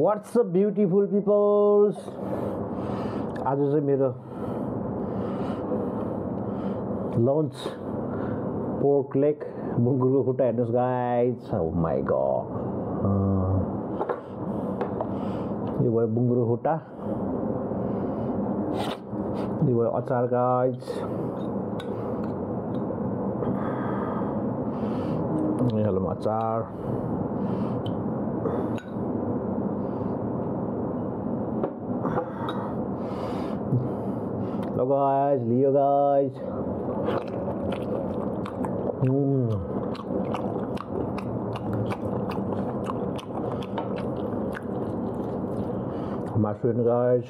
Watts a beautiful people's आज चाहिँ मेरो लन्च पोर्क लेग बुङ्गुरको खुट्टा हेर्नुहोस् गाइज माई गड यो भयो बुङ्गुरको खुट्टा। यो भयो अचार गाइज हेलो अचार। Hello guys, Leo guys. Mm. Mushroom guys.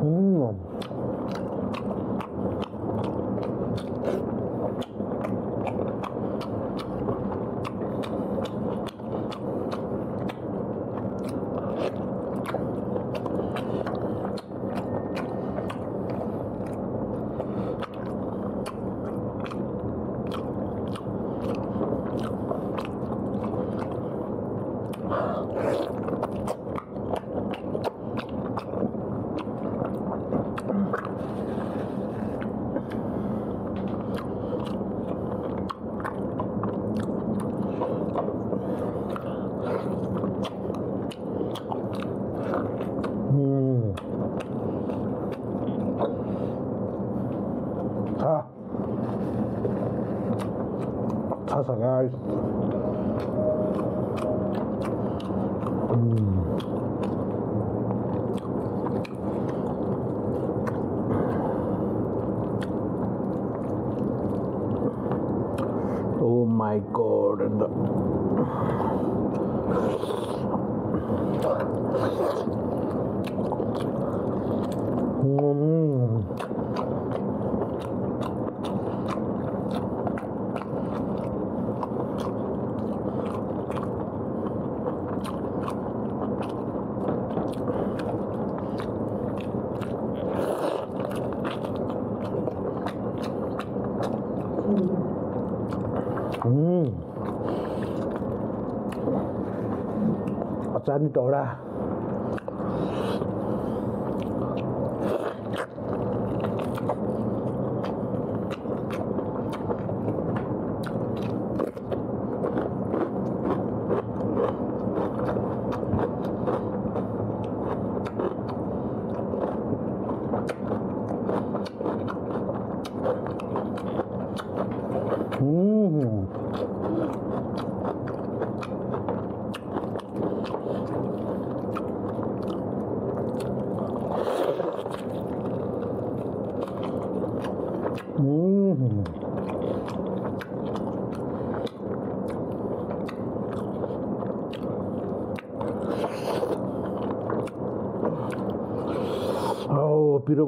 Mm. Mm. My god. The... 把你打倒啊！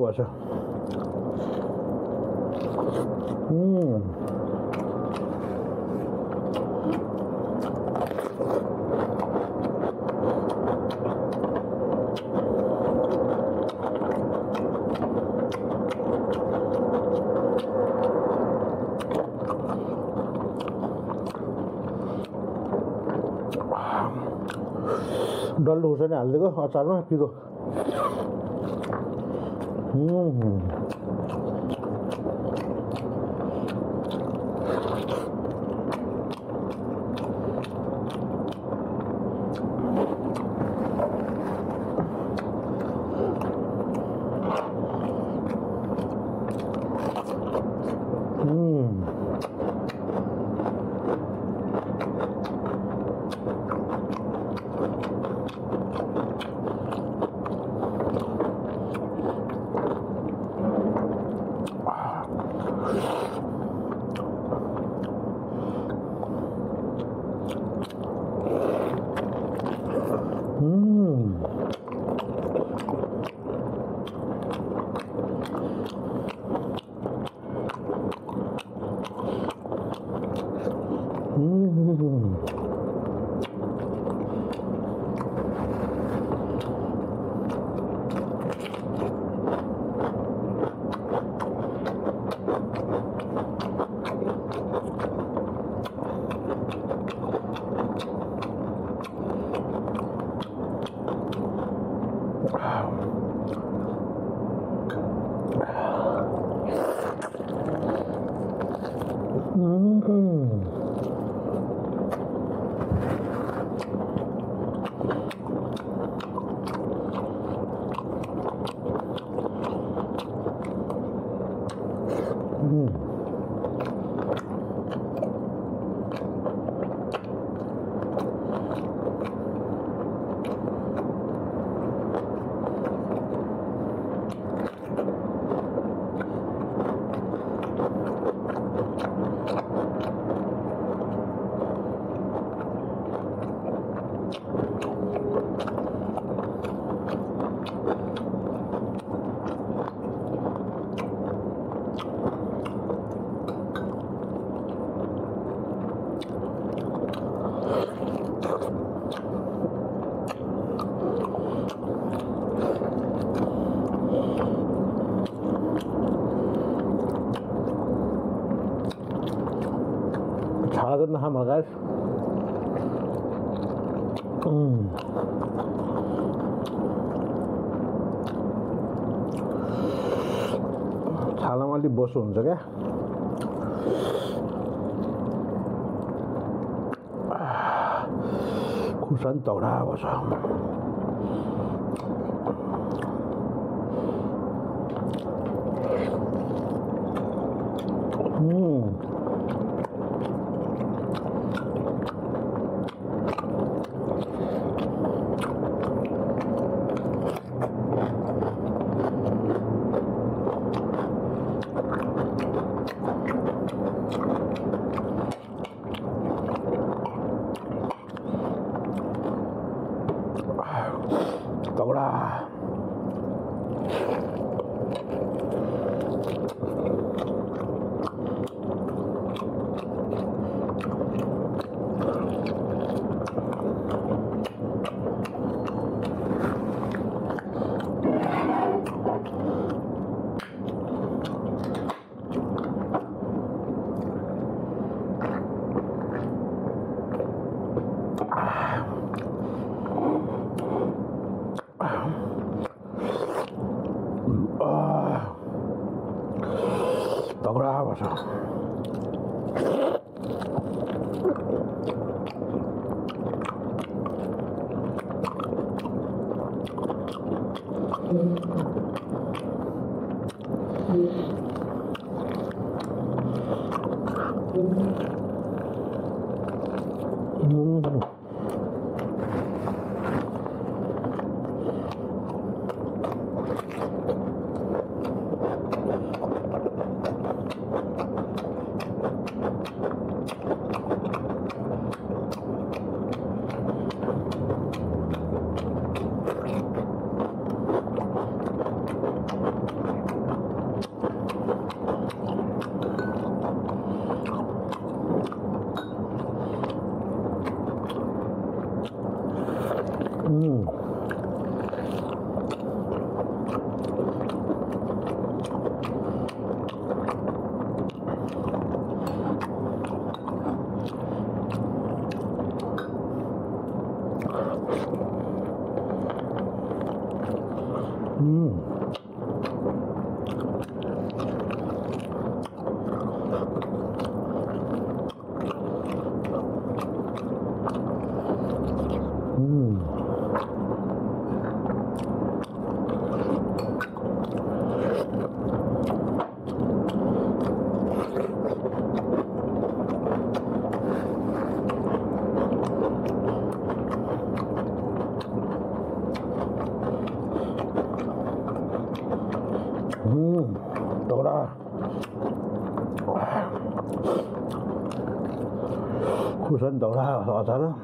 पिरो भएछ Mm. डल्लो खुर्सानी हालिदिएको अचारमा पिरो Hum. Schadenhaar mal reif. छाला छालामा अलिक बोसो क्या Santo Bravo. 马上。嗯，到了 berat, urusan.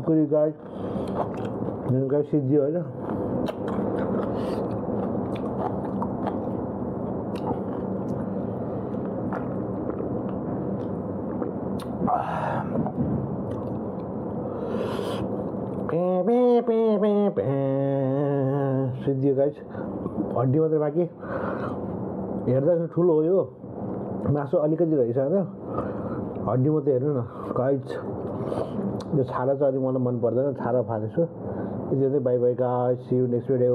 कुकुरी मेरो गाई सिद्धियो होइन सिद्धियो गाई हड्डी मात्रै बाँकी हेर्दा ठुलो हो यो मासु अलिकति रहेछ होइन हड्डी मात्रै हेर्नु न गाइज़ यो छाला चाहिँ अलिक मलाई मन पर्दैन छाला फालेछु। यति चाहिँ bye bye guys see you next video